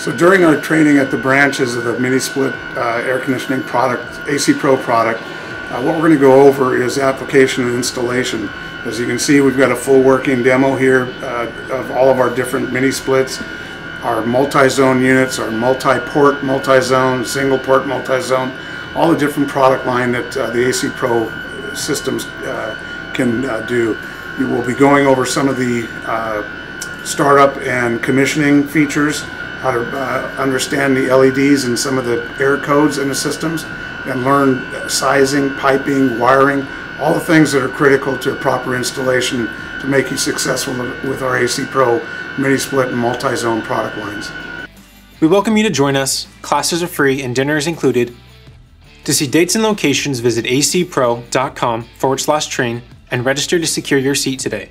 So during our training at the branches of the mini split uh, air conditioning product, AC Pro product, uh, what we're going to go over is application and installation. As you can see, we've got a full working demo here uh, of all of our different mini splits, our multi-zone units, our multi-port, multi-zone, single port, multi-zone, all the different product line that uh, the AC Pro systems uh, can uh, do. We will be going over some of the startup and commissioning features, how to uh, understand the LEDs and some of the air codes in the systems, and learn sizing, piping, wiring, all the things that are critical to a proper installation to make you successful with our AC Pro mini split and multi-zone product lines. We welcome you to join us. Classes are free and dinner is included. To see dates and locations, visit acpro.com forward slash train and register to secure your seat today.